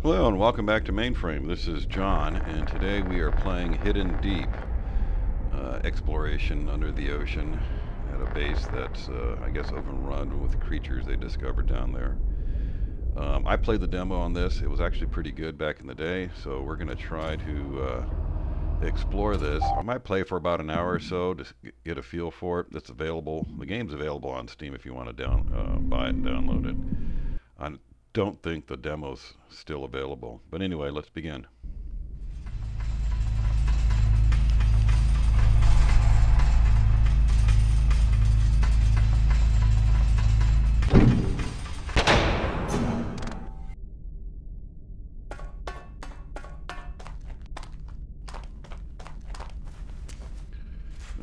Hello and welcome back to Mainframe. This is John and today we are playing Hidden Deep uh, exploration under the ocean at a base that's uh, I guess overrun with creatures they discovered down there. Um, I played the demo on this. It was actually pretty good back in the day so we're going to try to uh, explore this. I might play for about an hour or so to get a feel for it. It's available. The game's available on Steam if you want to down uh, buy it and download it. I don't think the demo's still available. But anyway, let's begin.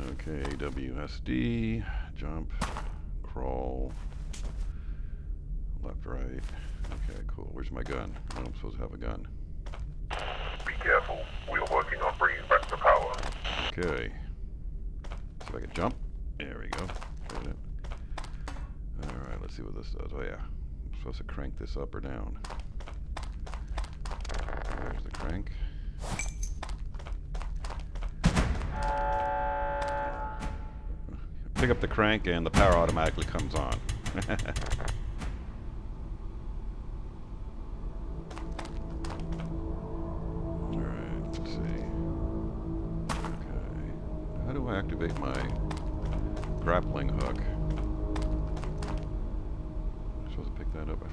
Okay, WSD, jump, crawl, left, right. Okay, cool. Where's my gun? I am supposed to have a gun. Be careful. We are working on bringing back the power. Okay. See if I can jump. There we go. Alright, let's see what this does. Oh yeah. I'm supposed to crank this up or down. There's the crank. Pick up the crank and the power automatically comes on.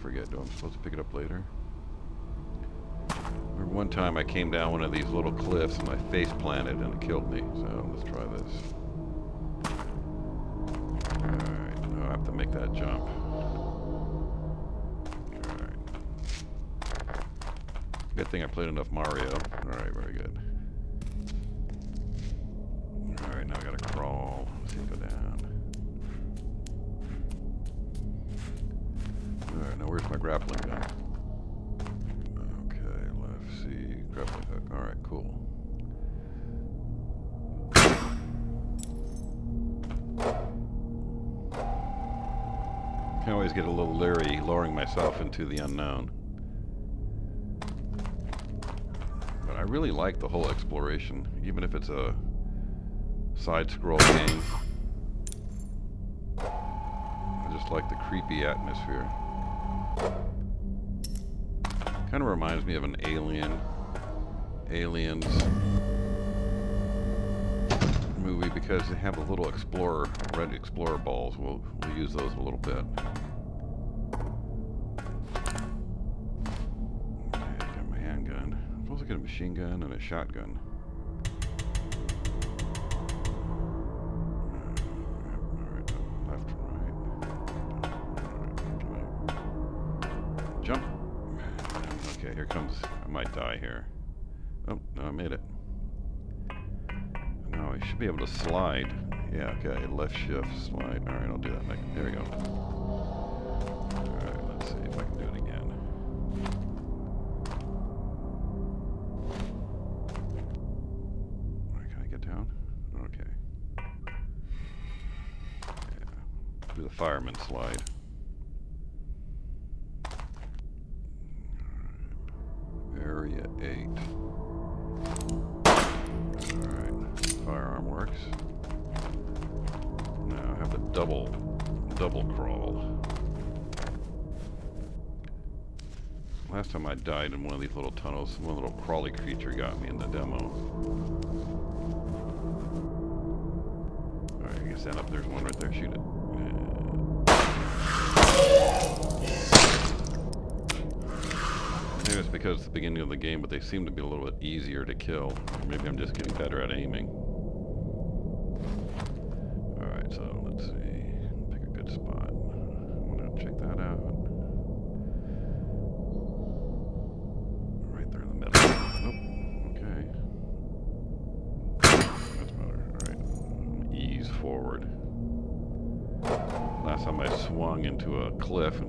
forget. Do I'm supposed to pick it up later? Remember one time I came down one of these little cliffs and my face planted and it killed me. So let's try this. Alright, now I have to make that jump. Good thing I played enough Mario. Alright, very good. Alright, now I gotta crawl. Let's see, go down. Now where's my grappling gun? Okay, left C, grappling hook. Alright, cool. Can always get a little leery lowering myself into the unknown. But I really like the whole exploration, even if it's a side-scroll game. I just like the creepy atmosphere. Kind of reminds me of an Alien, Aliens movie because they have a little Explorer, red Explorer balls. We'll, we'll use those a little bit. Okay, got my handgun. I'm supposed to get a machine gun and a shotgun. Die here. Oh, no, I made it. No, I should be able to slide. Yeah, okay, left shift, slide. Alright, I'll do that next. There we go. Alright, let's see if I can do it again. Can I get down? Okay. Yeah. Do the fireman slide. Now I have the double, double crawl. Last time I died in one of these little tunnels, one little crawly creature got me in the demo. Alright, you can stand up, there's one right there, shoot it. Maybe it's because it's the beginning of the game, but they seem to be a little bit easier to kill. Maybe I'm just getting better at aiming. Cliff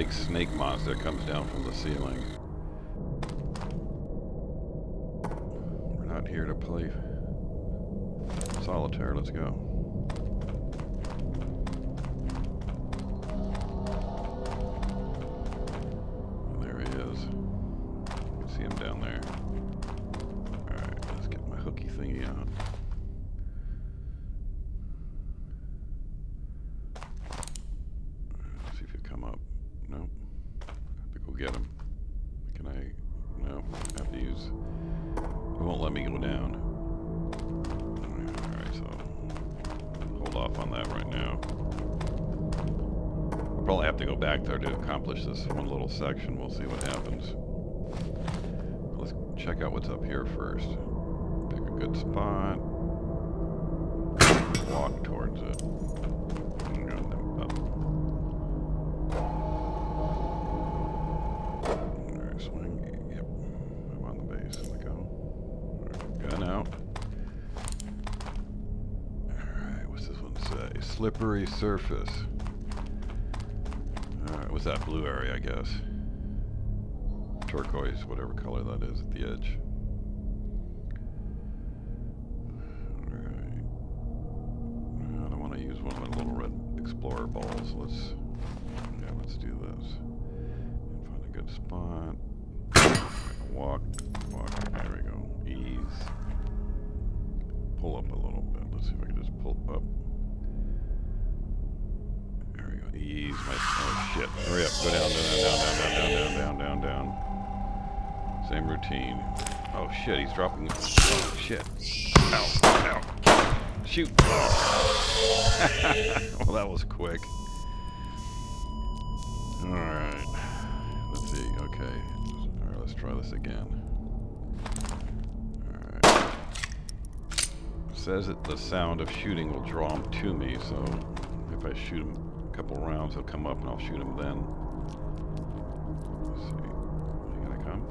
big snake monster comes down from the ceiling. Back there to accomplish this one little section. We'll see what happens. Let's check out what's up here first. Pick a good spot. Walk towards it. Yep. I'm on the base. Let go. Gun out. Alright, what's this one say? Slippery surface. That blue area, I guess? Turquoise, whatever color that is at the edge. Alright. I don't want to use one of my little red explorer balls. Let's, yeah, let's do this. And find a good spot. Walk, walk, there we go. Ease. Pull up a little bit. Let's see if I can just pull up. Ease my, oh shit. Hurry up. Go down, down, down, down, down, down, down, down, down. Same routine. Oh shit, he's dropping. Oh shit. Ow, ow. Shoot. well, that was quick. Alright. Let's see. Okay. Alright, let's try this again. Alright. Says that the sound of shooting will draw him to me, so if I shoot him couple rounds, he'll come up and I'll shoot him then. Let's see. You gonna come?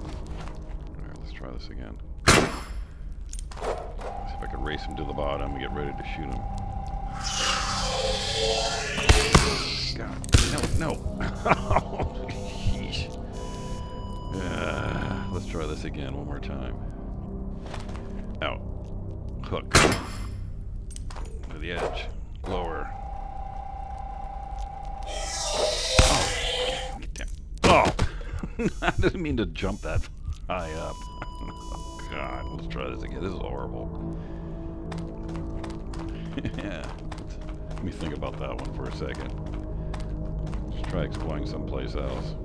Alright, let's try this again. See if I can race him to the bottom and get ready to shoot him. God, no, no. Uh, let's try this again one more time. Out. Hook. To the edge. didn't mean to jump that high up. God, let's try this again. This is horrible. yeah. Let me think about that one for a second. Let's try exploring someplace else.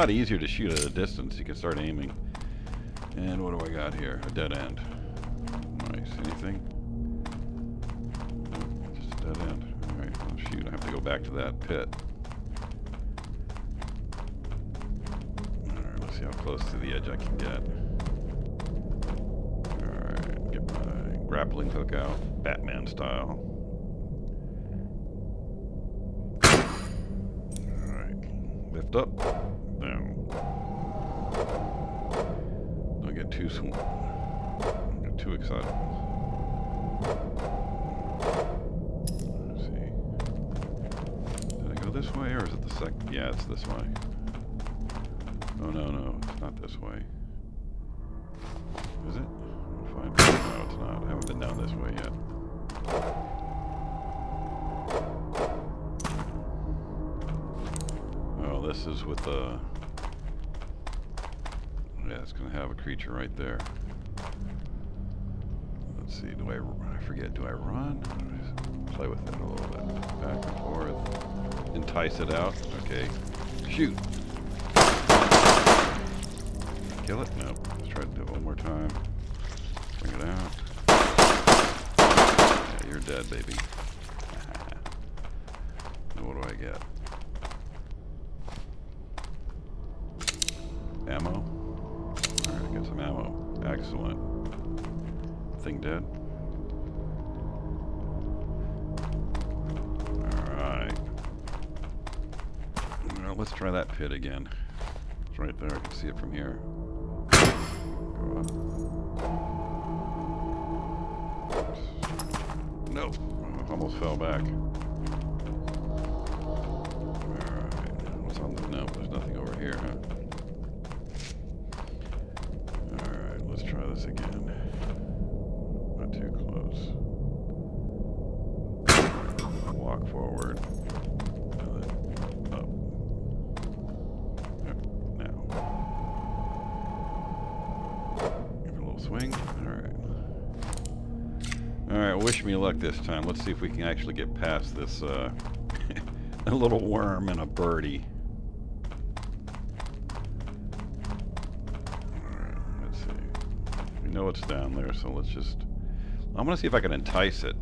Lot easier to shoot at a distance. You can start aiming. And what do I got here? A dead end. Nice. Anything? Just a dead end. Alright, well, shoot. I have to go back to that pit. Alright, let's see how close to the edge I can get. Alright, get my grappling hook out, Batman style. Lift up, Don't get too sw- get too excited. Let's see. Did I go this way or is it the sec? Yeah, it's this way. Oh no, no, it's not this way. Is it? Find no, it's not. I haven't been down this way yet. Is with the... Yeah, it's gonna have a creature right there. Let's see, do I forget, do I run? Play with it a little bit. Back and forth. Entice it out. Okay. Shoot. Kill it? Nope. Let's try to do it one more time. Bring it out. Yeah, you're dead, baby. What do I get? Ammo? Alright, I got some ammo. Excellent. Thing dead? Alright. Well, let's try that pit again. It's right there. I can see it from here. Nope. Almost fell back. Alright. What's on the... No, there's nothing over here, huh? Alright, let's try this again. Not too close. Walk forward. And then up. Yep, now. Give it a little swing. Alright. Alright, wish me luck this time. Let's see if we can actually get past this, uh, a little worm and a birdie. Let's see. We know it's down there, so let's just... I'm gonna see if I can entice it.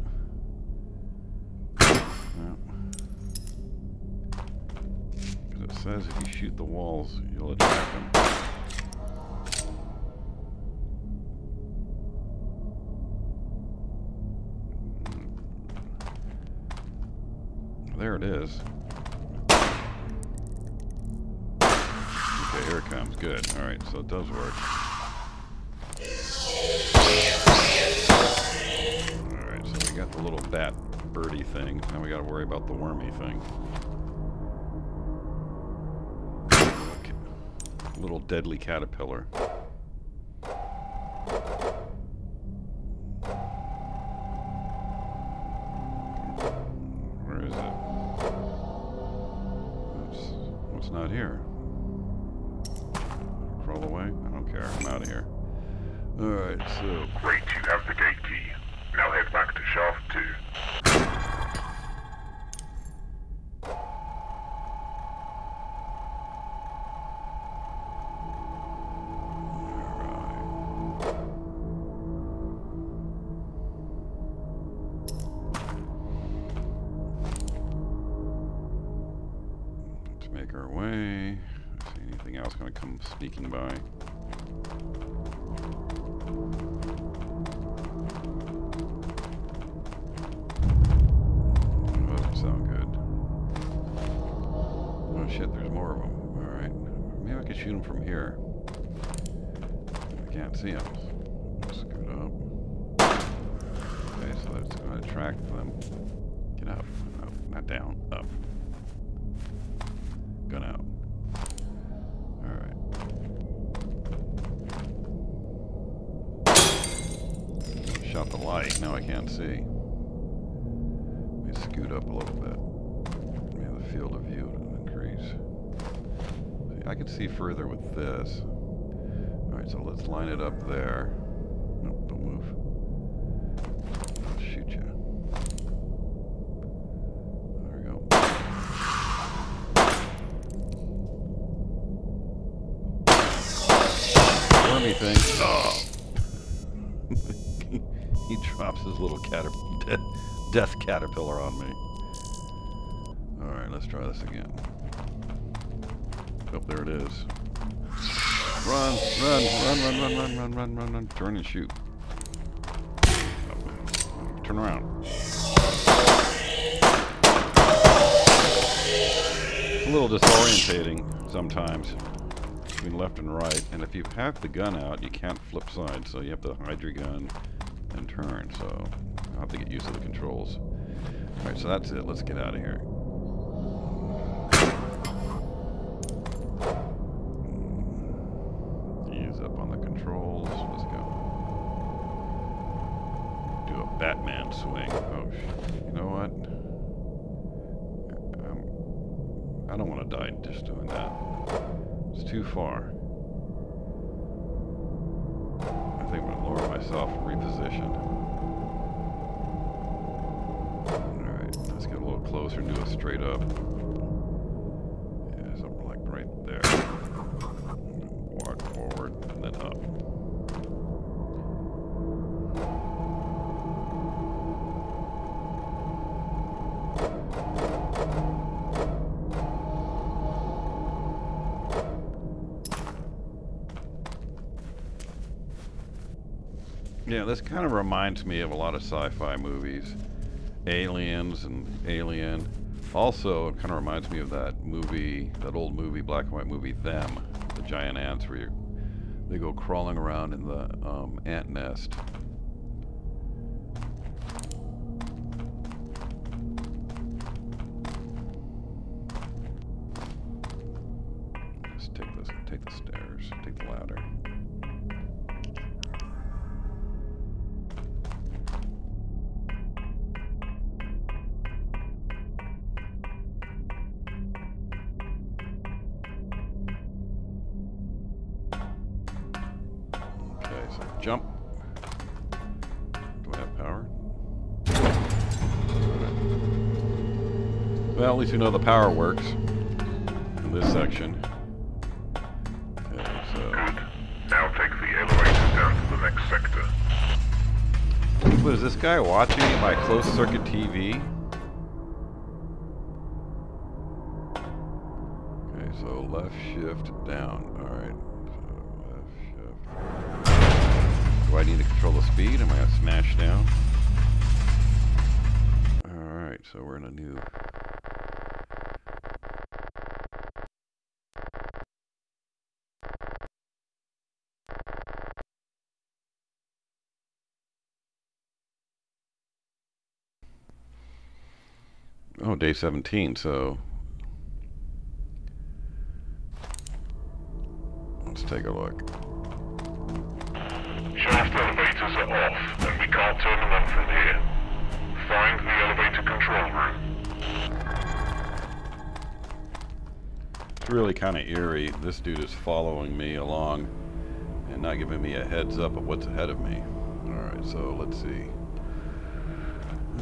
Because it says if you shoot the walls, you'll attract them. There it is. Okay, here it comes. Good. Alright, so it does work. Alright, so we got the little bat birdie thing. Now we gotta worry about the wormy thing. Okay. Little deadly caterpillar. Could shoot them from here. I can't see them. Scoot up. Okay, so that's gonna attract them. Get up. Up. Not down. Up. Gun out. Alright. Shot the light. Now I can't see. Let me scoot up a little bit. Maybe the field of view I can see further with this. Alright, so let's line it up there. Nope, don't move. I'll shoot you. There we go. Wormy thing. Oh. he drops his little cater de death caterpillar on me. Alright, let's try this again. Oh, there it is. Run, run, run, run, run, run, run, run, run, run. Turn and shoot. Oh, turn around. It's a little disorientating sometimes between left and right. And if you have the gun out, you can't flip sides, so you have to hide your gun and turn. So I'll have to get used to the controls. Alright, so that's it. Let's get out of here. Ease up on the controls. Let's go. Do a Batman swing. Oh, sh- you know what? Um, I don't want to die just doing that. It's too far. I think I'm going to lower myself and reposition. Alright, let's get a little closer and do a straight up. Yeah, something like right there. Walk forward and then up. Yeah, this kind of reminds me of a lot of sci-fi movies. Aliens and Alien. Also, it kind of reminds me of that movie, that old movie, black and white movie, Them. The giant ants where you, they go crawling around in the um, ant nest. At know the power works in this section. Okay, so Good. Now take the elevator down to the next sector. what is this guy watching my closed circuit TV? Okay, so left shift down. All right. So left shift. Do I need to control the speed? Am I gonna smash down? All right, so we're in a new. Oh, day 17, so. Let's take a look. Shaft elevators are off, and we can't turn them on from here. Find the elevator control room. It's really kind of eerie. This dude is following me along and not giving me a heads up of what's ahead of me. Alright, so let's see.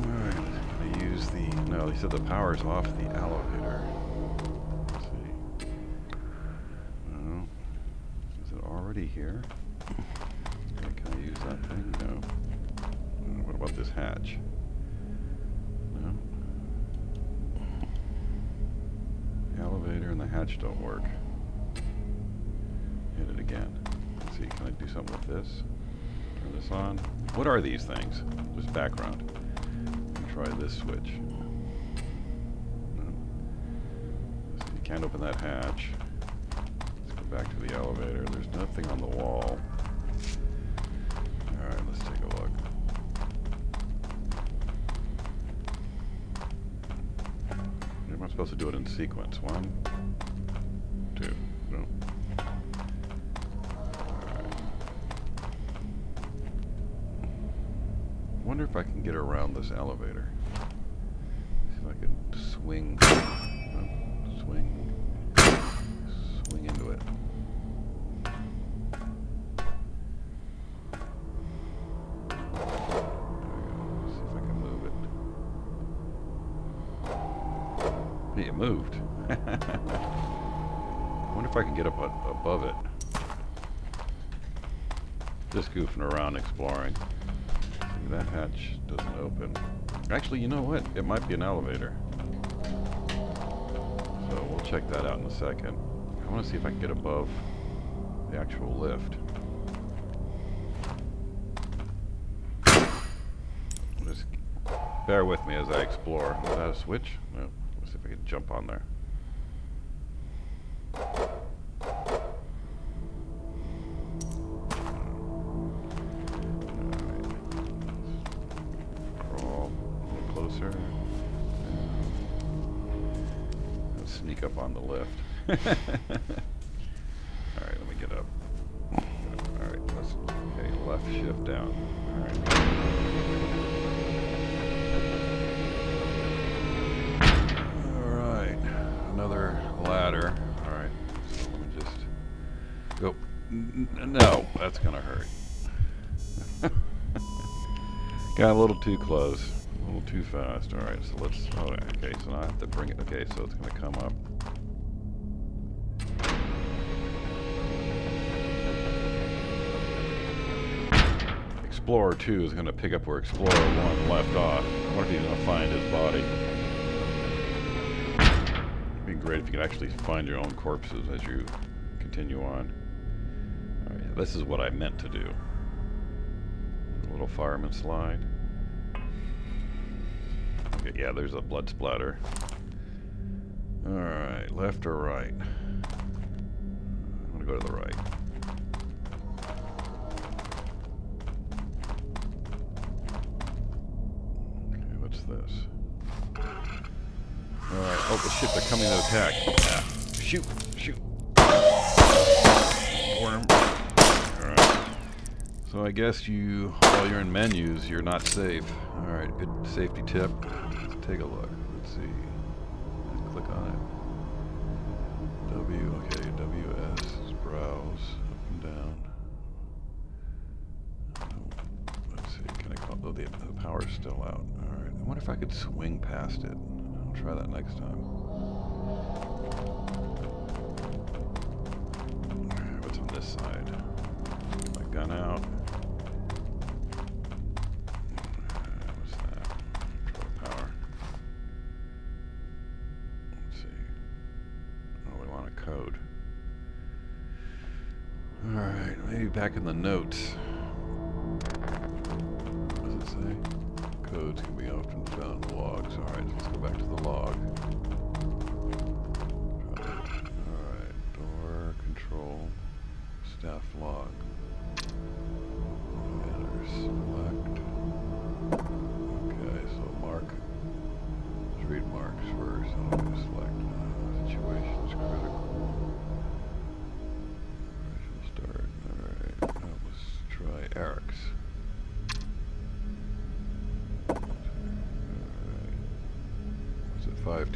Alright, I'm gonna use the. No, he said the power's off the elevator. Let's see. No. Is it already here? Can I use that thing? No. Uh, What about this hatch? No. The elevator and the hatch don't work. Hit it again. Let's see, can I do something with this? Turn this on. What are these things? Just background. Try this switch. Can't open that hatch. Let's go back to the elevator. There's nothing on the wall. Alright, let's take a look. Am I supposed to do it in sequence? One, two, no. Wonder if I can get around this elevator. See if I can swing, if I can get up above it. Just goofing around exploring. That hatch doesn't open. Actually, you know what? It might be an elevator. So we'll check that out in a second. I want to see if I can get above the actual lift. Just bear with me as I explore. Is that a switch? Let's see if I can jump on there. All right, let me get up. All right, let's okay, left shift down. All right. All right, another ladder. All right, so let me just go. No, that's gonna hurt. Got a little too close, a little too fast. All right, so let's. Oh, okay, so now I have to bring it. Okay, so it's gonna come up. Explorer 2 is going to pick up where Explorer 1 left off. I wonder if he's going to find his body. It'd be great if you could actually find your own corpses as you continue on. This is what I meant to do. A little fireman slide. Okay, yeah, there's a blood splatter. Alright, left or right? I'm going to go to the right. This? Alright, oh the shit, they're coming to attack. Ah, shoot, shoot. Worm. Alright. So I guess you, while you're in menus, you're not safe. Alright, good safety tip. Let's take a look. Let's see. Click on it. W, okay, WS, browse, up and down. Let's see, can I call, oh, the, the power's still out. Wonder if I could swing past it. I'll try that next time. What's on this side? Get my gun out. What's that? Power. Let's see. Oh, we want a code. Alright, maybe back in the notes.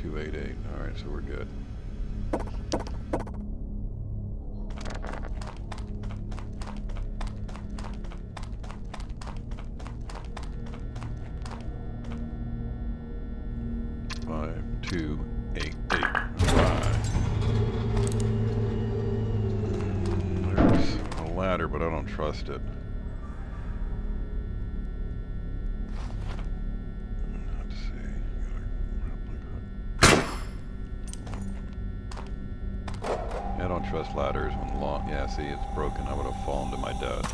288. Alright, so we're good. There's a ladder, but I don't trust it. See, it's broken. I would have fallen to my death.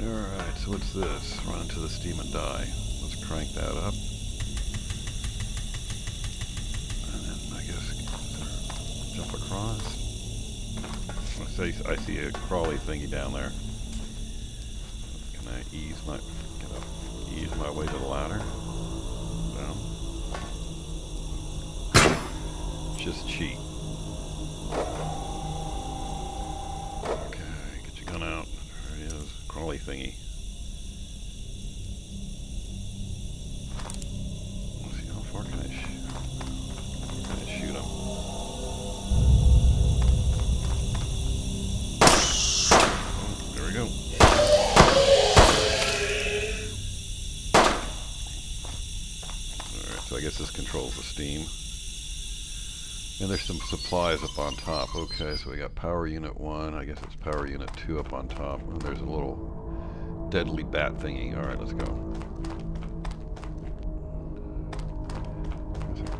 Alright, so what's this? Run into the steam and die. Let's crank that up. And then I guess jump across. I see, I see a crawly thingy down there. Can I ease my ease my way to the ladder? No. Just cheat. Okay, get your gun out. There he is, crawly thingy. Let's see how far can I shoot? Can I shoot him? There we go. Alright, so I guess this controls the steam. And there's some supplies up on top. Okay, so we got power unit 1. I guess it's power unit 2 up on top. And there's a little deadly bat thingy. Alright, let's go.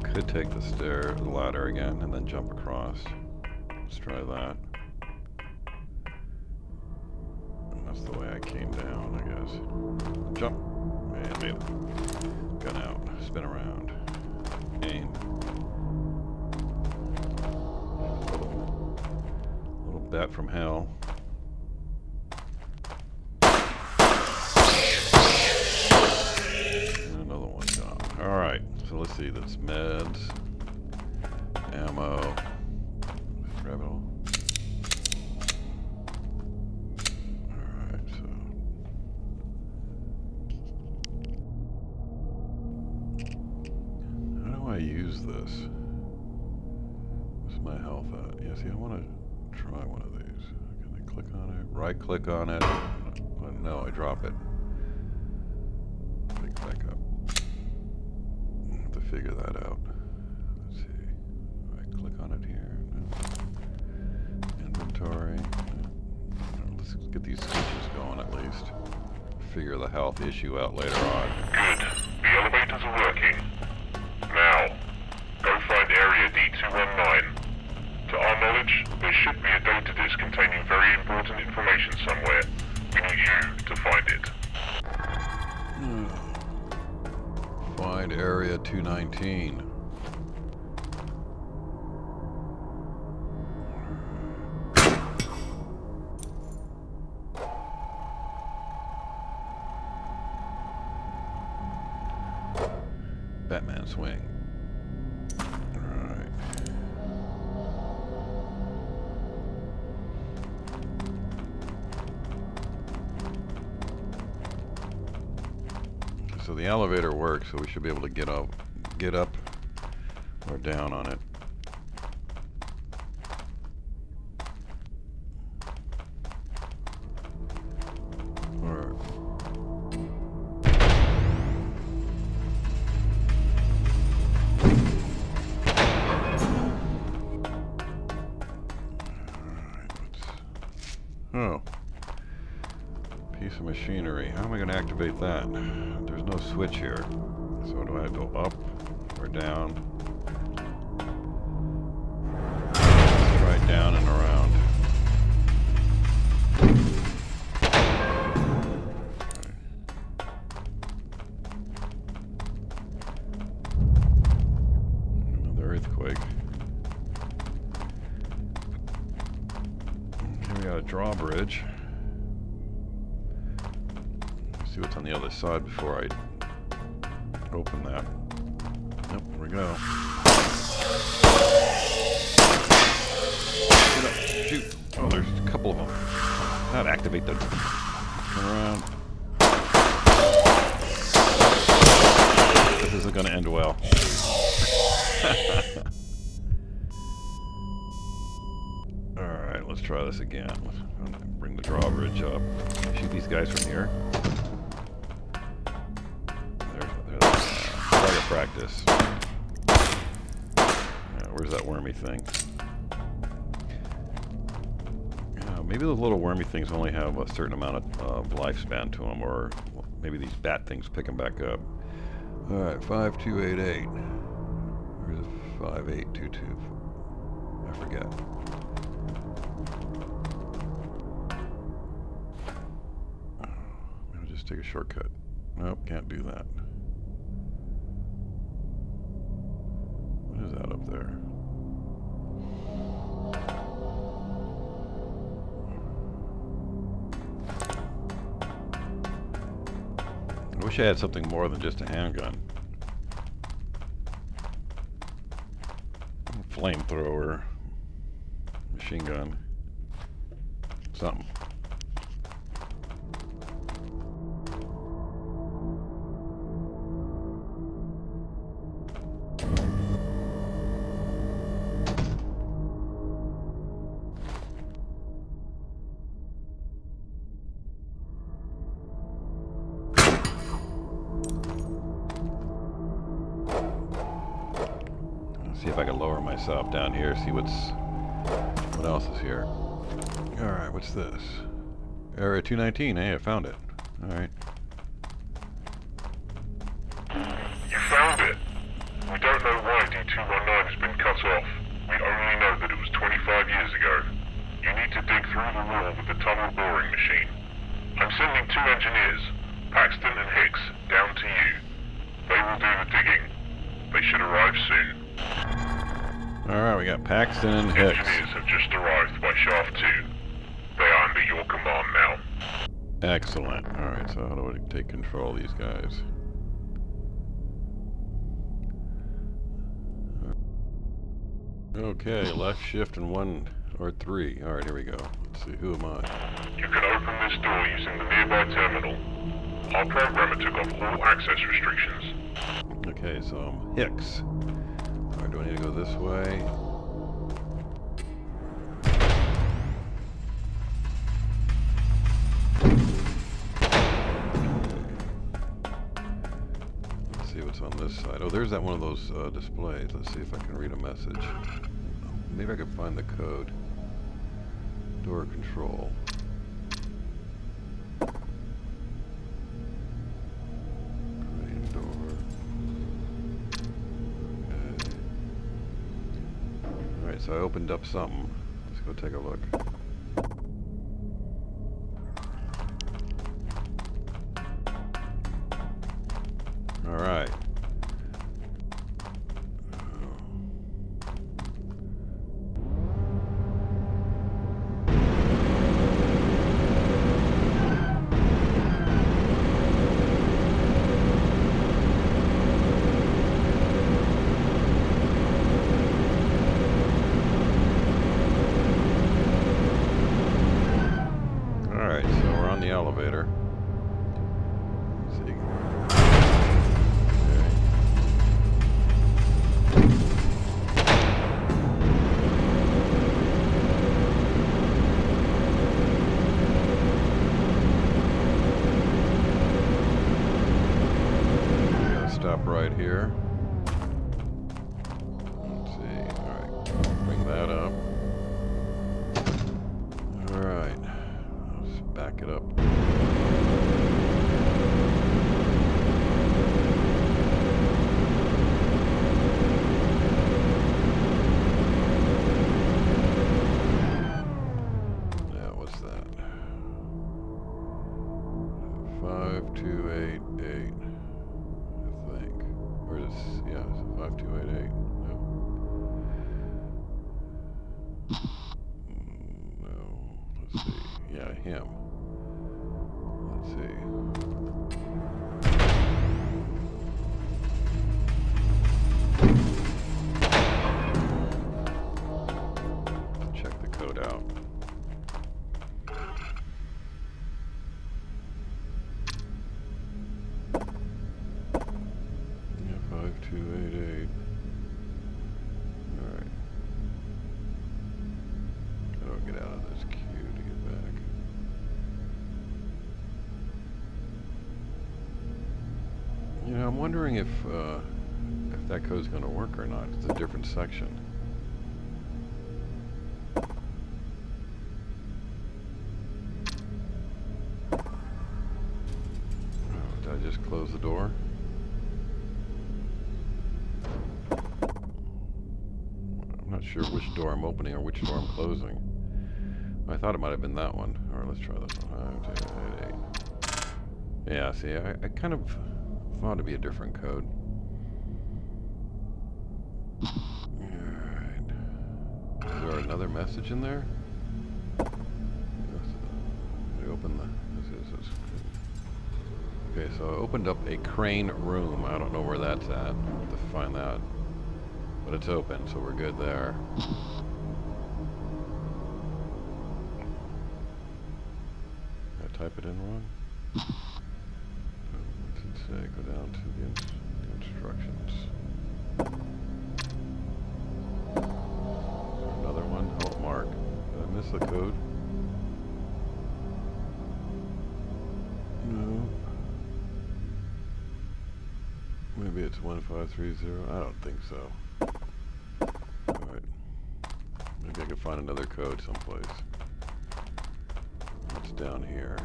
I could take the stair, the ladder again, and then jump across. Let's try that. From hell. Another one gone. Alright, so let's see. That's meds, ammo, all. Alright, so. How do I use this? What's my health at? Yeah, see, I want to try one of these. Can I click on it. Right click on it. Oh, no, I drop it. Pick back up. Have to figure that out. Let's see. Right click on it here. No. Inventory. No. Let's get these switches going at least. Figure the health issue out later on. Good. The elevators are working. Now, go find area D219. To our knowledge, there should be a data disk containing very important information somewhere. We need you to find it. Hmm. Find area 219. So we should be able to get up, get up or down on it. Am I going to activate that? There's no switch here. So do I go up or down? Right down and around. Things only have a certain amount of uh, lifespan to them, or maybe these bat things pick them back up. Alright, 5288. Where's 5822? I forget. I'll just take a shortcut. Nope, can't do that. What is that up there? Wish I had something more than just a handgun. Flamethrower. Machine gun. Something. Down here, see what's what else is here. Alright, what's this? Area 219, hey, I found it. Alright. You found it. We don't know why D219 has been cut off. We only know that it was 25 years ago. You need to dig through the wall with the tunnel boring machine. I'm sending two engineers, Paxton and Hicks, down to you. They will do the digging. They should arrive soon. Alright, we got Paxton and Hicks. Engineers have just arrived by Shaft 2. They are under your command now. Excellent. Alright, so how control these guys? Okay, left shift and one or three. Alright, here we go. Let's see, who am I? You can open this door using the nearby terminal. Our programmer took off all access restrictions. Okay, so I'm Hicks. Alright, do I need to go this way? There's that one of those uh, displays. Let's see if I can read a message. Maybe I can find the code. Door control. Crane door. Okay. Alright, so I opened up something. Let's go take a look. I'm wondering if uh, if that code's going to work or not. It's a different section. Oh, did I just close the door? I'm not sure which door I'm opening or which door I'm closing. I thought it might have been that one. Alright, let's try this one. Five, two, eight, eight. Yeah, see, I, I kind of thought it'd be a different code. Alright. Is there another message in there? Let open the... This is, this Okay, so I opened up a crane room. I don't know where that's at. I'll have to find that. But it's open, so we're good there. Did I type it in wrong? Oh, What's it say? Go down to the, ins the instructions. Another one? Oh, Mark. Did I miss the code? No. Maybe it's 1530. I don't think so. Alright. Maybe I can find another code someplace. It's down here?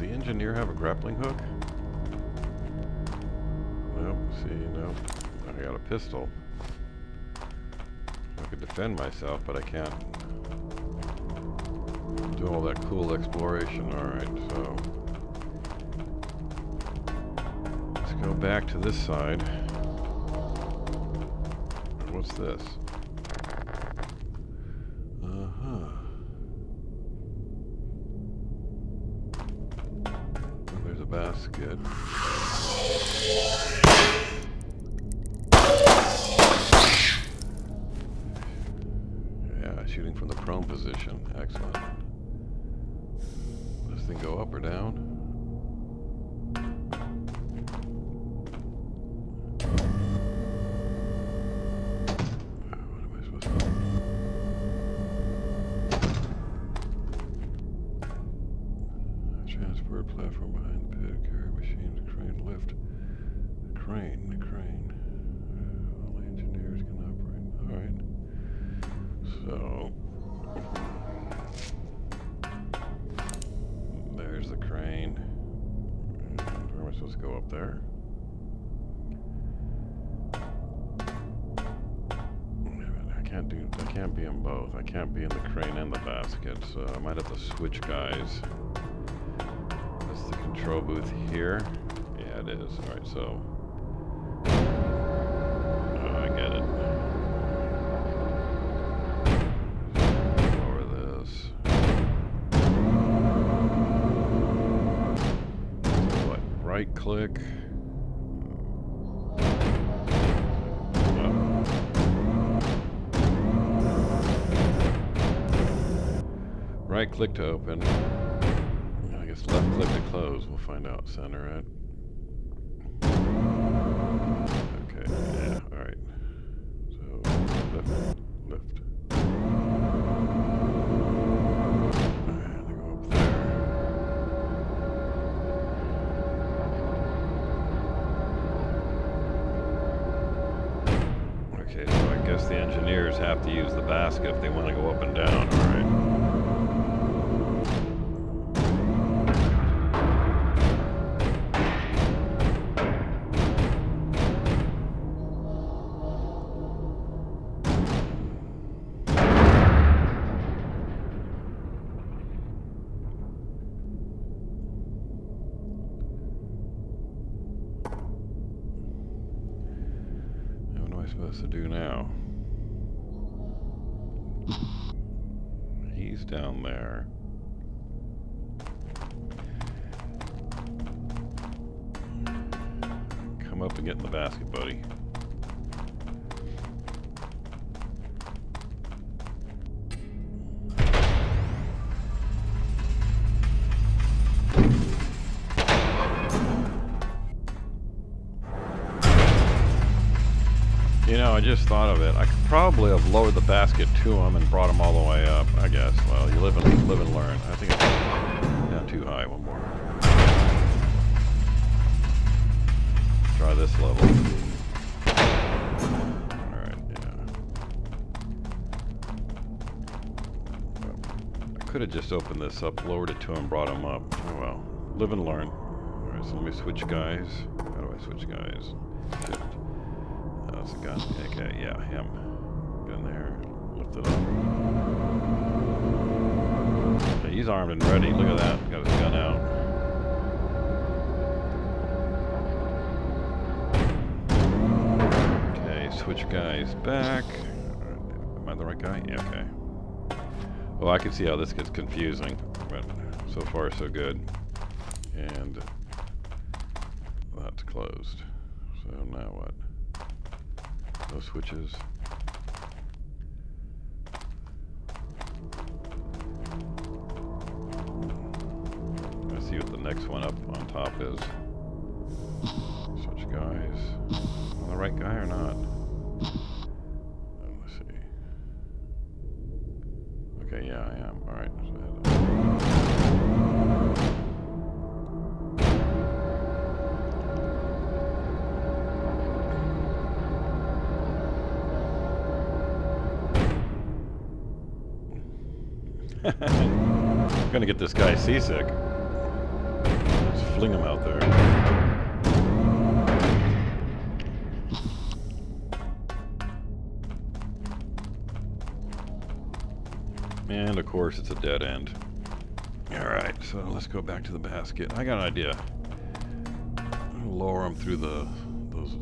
The engineer have a grappling hook? Nope. See, nope. I got a pistol. I could defend myself, but I can't do all that cool exploration. Alright, so... Let's go back to this side. What's this? Click to open. I guess left click to close. We'll find out. Center it. Okay, yeah, alright. So, up there. Okay, so I guess the engineers have to use the basket if they want to go up and down, alright. I just thought of it. I could probably have lowered the basket to him and brought him all the way up. I guess. Well, you live and live and learn. I think it's down too high. One more. Try this level. All right. Yeah. I could have just opened this up, lowered it to him, brought him up. Oh well. Live and learn. All right. So let me switch guys. How do I switch guys? A gun. Okay, yeah, him. Get in there. Lift it up. Okay, he's armed and ready. Look at that. Got his gun out. Okay, switch guys back. Am I the right guy? Yeah, okay. Well, I can see how this gets confusing, but so far so good. And that's closed. So now what? No switches. Gonna get this guy seasick. Just fling him out there. And of course, it's a dead end. Alright, so let's go back to the basket. I got an idea. Lower him through the those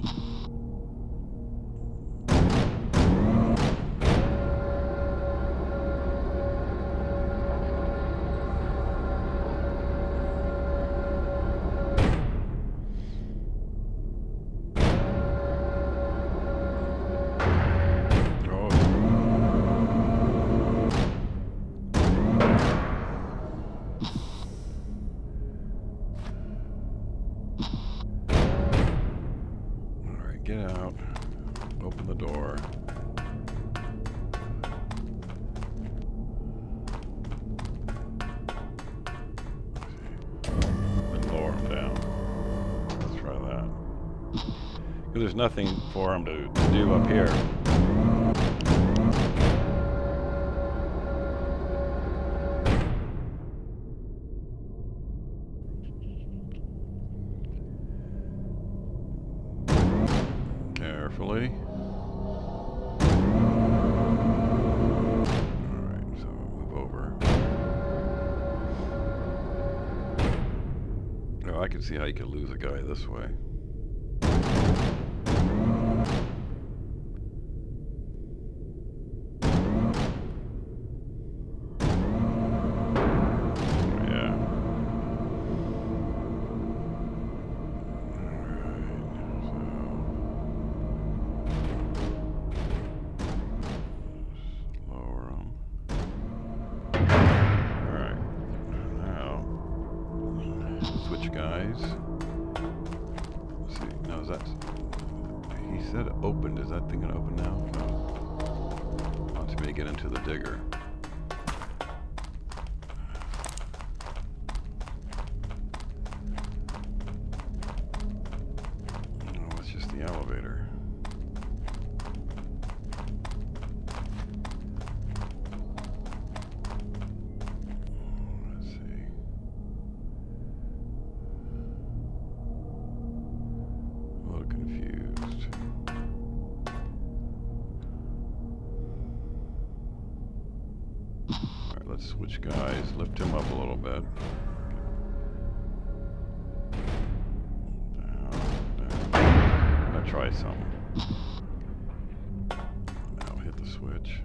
Get out. Open the door. And lower him down. Let's try that. Because there's nothing for him to do up here. how you could lose a guy this way. lift him up a little bit. Down, down. I'm gonna try something. Now hit the switch.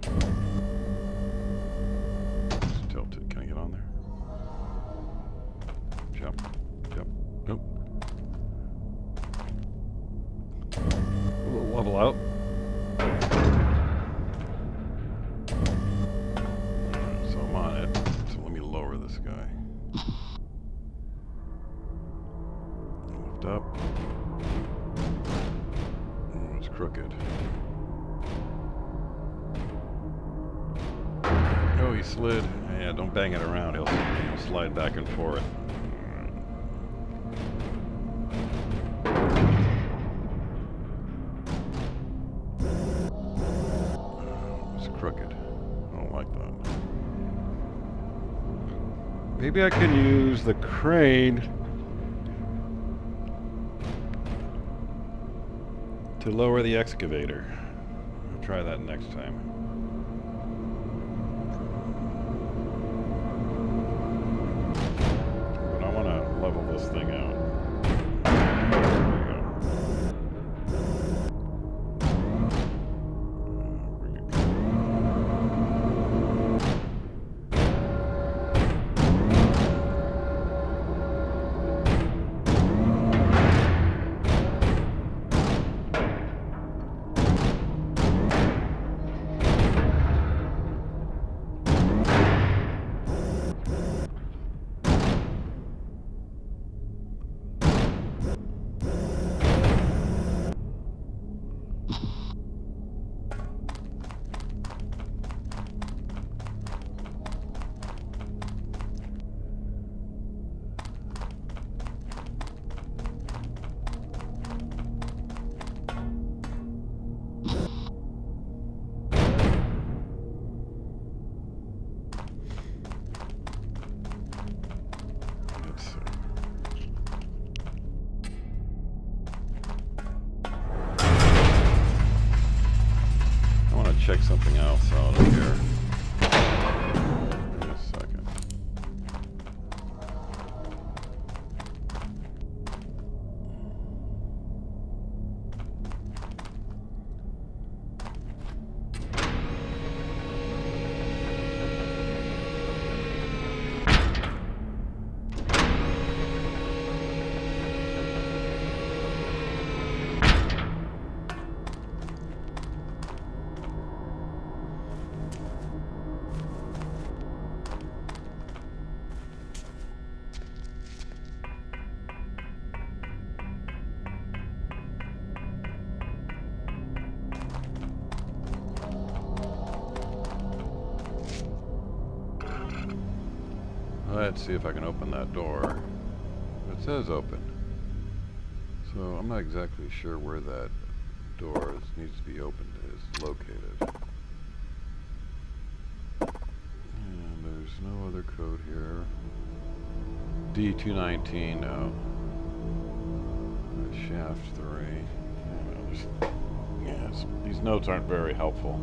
for it. It's crooked. I don't like that. Maybe I can use the crane to lower the excavator. I'll try that next time. I'd see if I can open that door. It says open. So I'm not exactly sure where that door needs to be opened is located. And there's no other code here. D219, no. Shaft 3. Yeah, these notes aren't very helpful.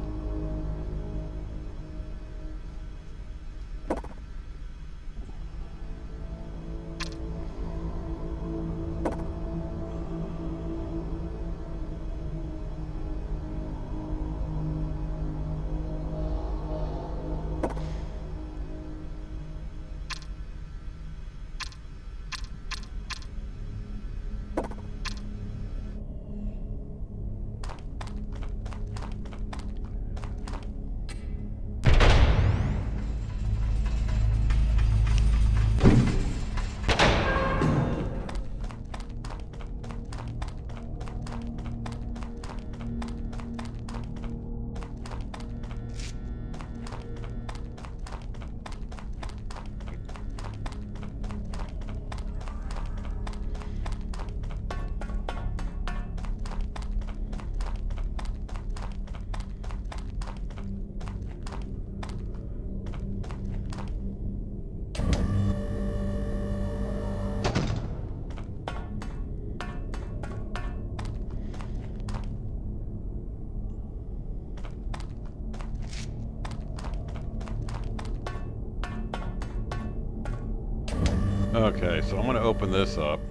Okay, so I'm going to open this up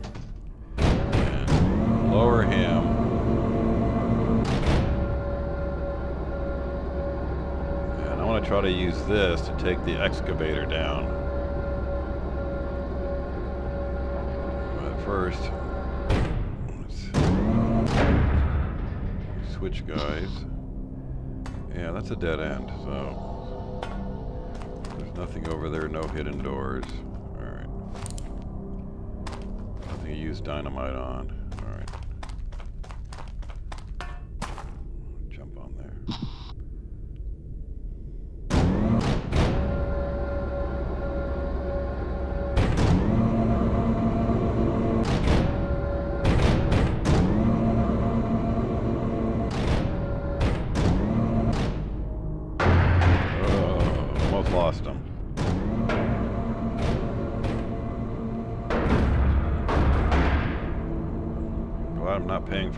and lower him. And I want to try to use this to take the excavator down. But first, switch guys. Yeah, that's a dead end, so there's nothing over there, no hidden doors. Dynamite on.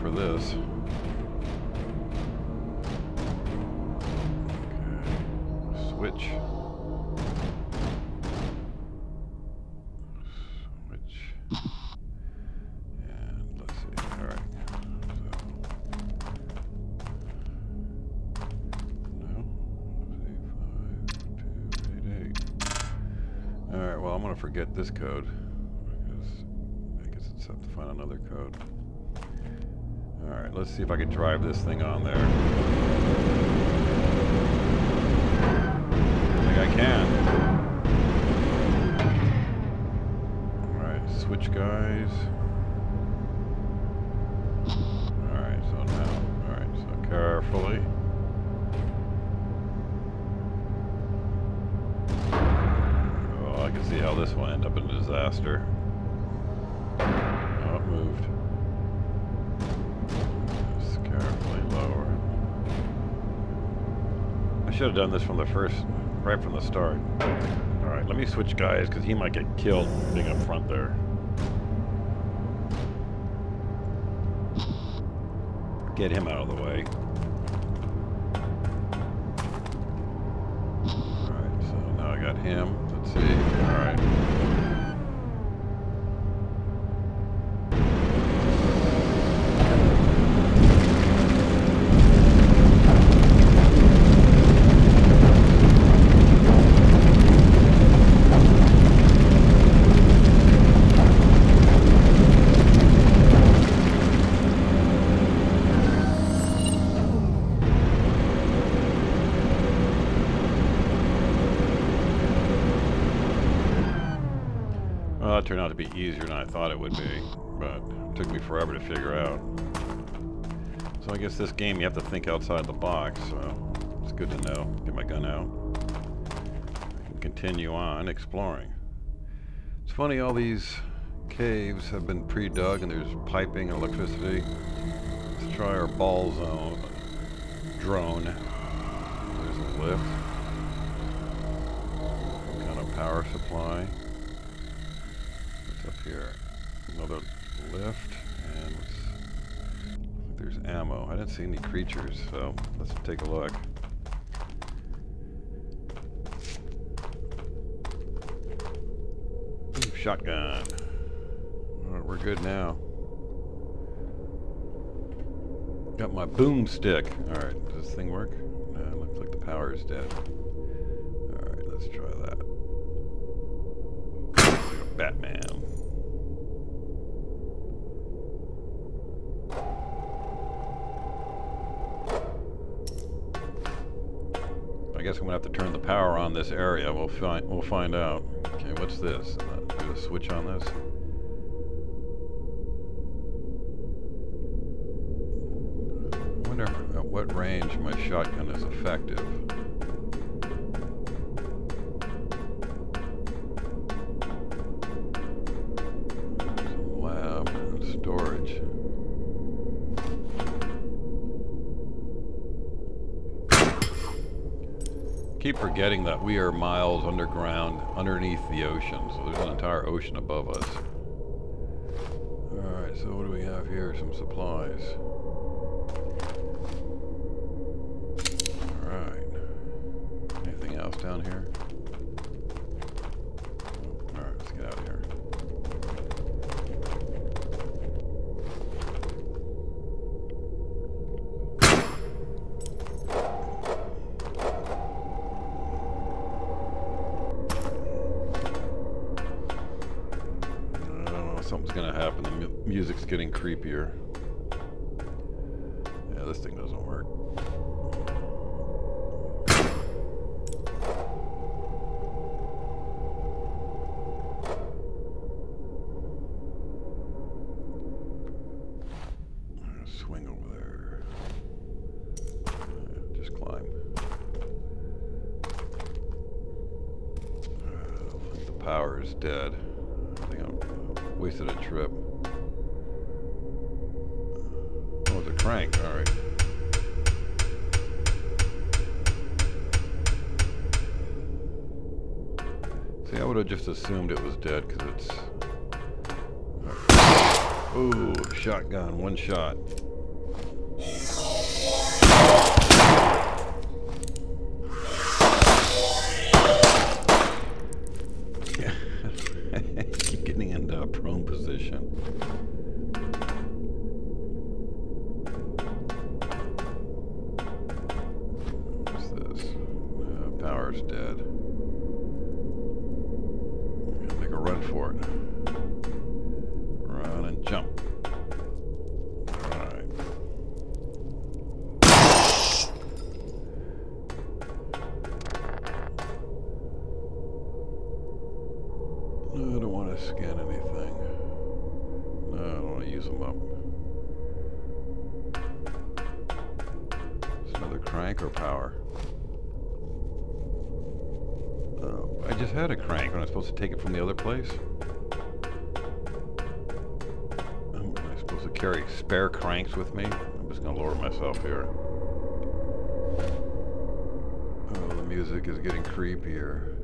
For this. Switch. Switch. And let's see. Alright. So. No. Five, two, eight, eight. Alright, well I'm gonna forget this code. Because I guess it's have to find another code. Alright, let's see if I can drive this thing on there. I think I can. Alright, switch guys. Alright, so now, alright, so carefully. Oh, I can see how this will end up in a disaster. Should have done this from the first, right from the start. Alright, let me switch guys, because he might get killed being up front there. Get him out of the way. Alright, so now I got him. Thought it would be, but it took me forever to figure out. So I guess this game you have to think outside the box, so it's good to know. Get my gun out. I can continue on exploring. It's funny, all these caves have been pre-dug and there's piping and electricity. Let's try our ball zone drone. There's a lift. Kind of power supply. What's up here? Another lift and there's ammo. I didn't see any creatures, so let's take a look. Ooh, shotgun. Alright, we're good now. Got my boomstick. Alright, does this thing work? No, it looks like the power is dead. Alright, let's try that. Batman. I guess I'm gonna have to turn the power on this area. We'll find we'll find out. Okay, what's this? Uh, do a switch on this? I wonder at what range my shotgun is effective. Keep forgetting that we are miles underground, underneath the ocean, so there's an entire ocean above us. Alright, so what do we have here? Some supplies. Alright. Anything else down here? Just assumed it was dead because it's. Ooh, shotgun, one shot. Keep getting into a prone position. What's this? Uh, power's dead. Supposed to take it from the other place? Am I supposed to carry spare cranks with me? I'm just gonna lower myself here. Oh, the music is getting creepier.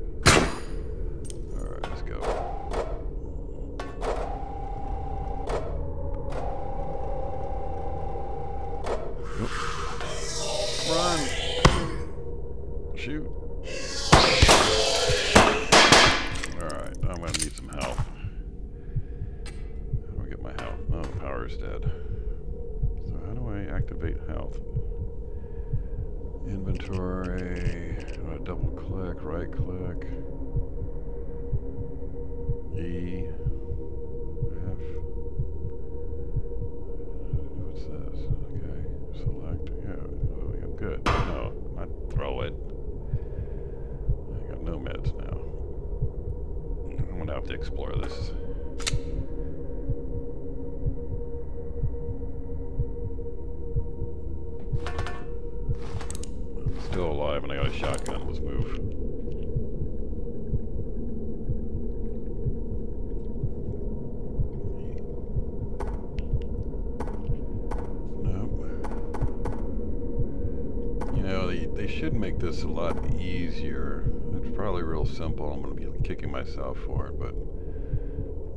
Should make this a lot easier. It's probably real simple. I'm going to be kicking myself for it, but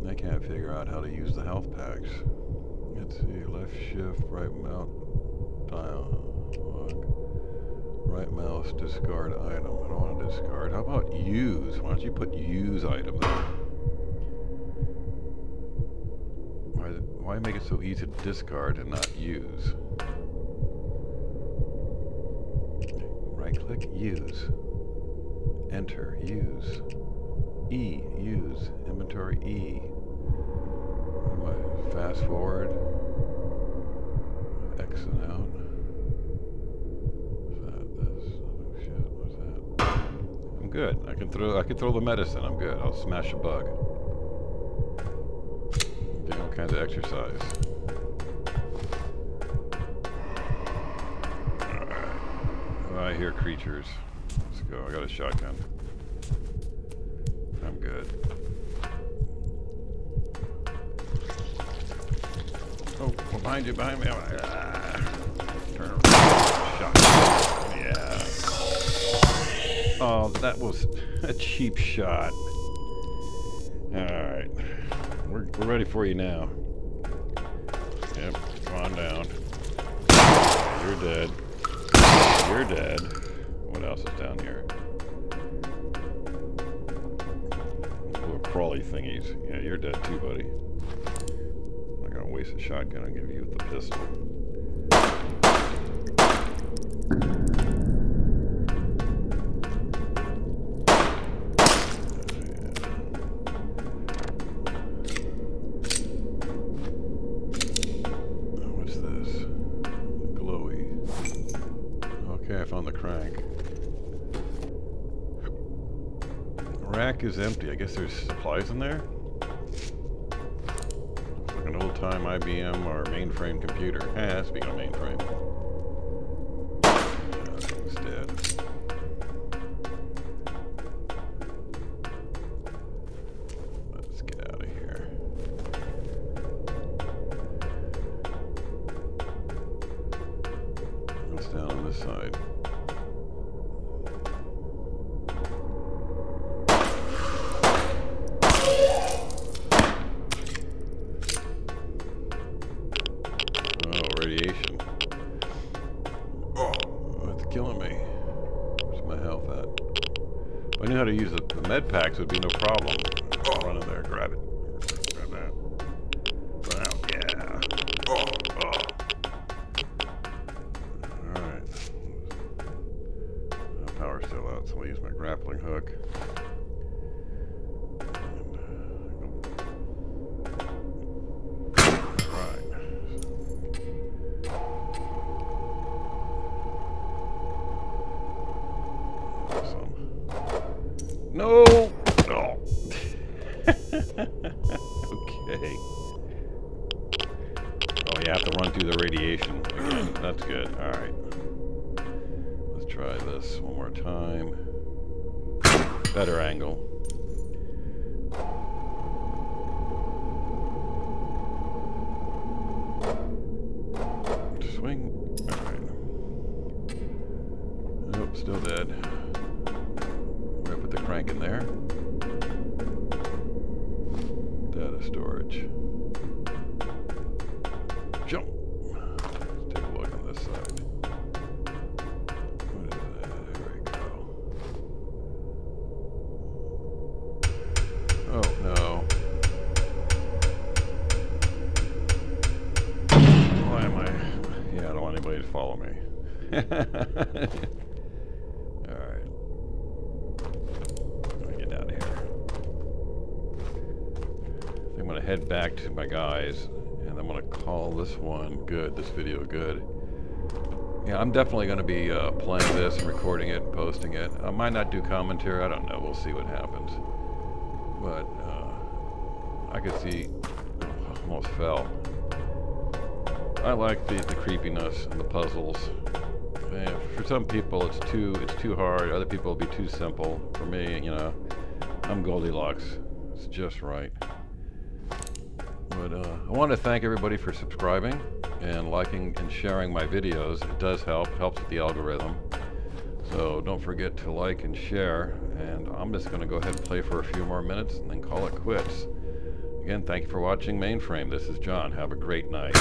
I can't figure out how to use the health packs. Let's see, left shift, right mouse, dialogue, right mouse, discard item. I don't want to discard. How about use? Why don't you put use item there? Why, why make it so easy to discard and not use? Right click, use. Enter, use. E, use. Inventory E. Fast forward. Exit out. Oh shit, what's that? I'm good. I can throw I can throw the medicine, I'm good. I'll smash a bug. Doing all kinds of exercise. I hear creatures. Let's go. I got a shotgun. I'm good. Oh, behind you, behind me. Ah. Turn around. Shot. Yeah. Oh, that was a cheap shot. Alright. We're, we're ready for you now. Yep, come on down. You're dead. You're dead. What else is down here? Little crawly thingies. Yeah, you're dead too, buddy. I'm not gonna waste a shotgun. I'll give you the pistol. Rack is empty. I guess there's supplies in there? Looks like an old time IBM or mainframe computer. Ah, speaking of mainframe. Still dead. We're gonna put the crank in there. Data storage. Head back to my guys and I'm gonna call this one good, this video good. Yeah, I'm definitely gonna be uh, playing this and recording it and posting it. I might not do commentary, I don't know, we'll see what happens. But uh, I could see, almost fell. I like the, the creepiness and the puzzles. For some people, it's too it's too hard. Other people, it'll be too simple. For me, you know, I'm Goldilocks. It's just right. But uh, I want to thank everybody for subscribing and liking and sharing my videos. It does help. Helps with the algorithm. So don't forget to like and share. And I'm just going to go ahead and play for a few more minutes and then call it quits. Again, thank you for watching Mainframe. This is John. Have a great night.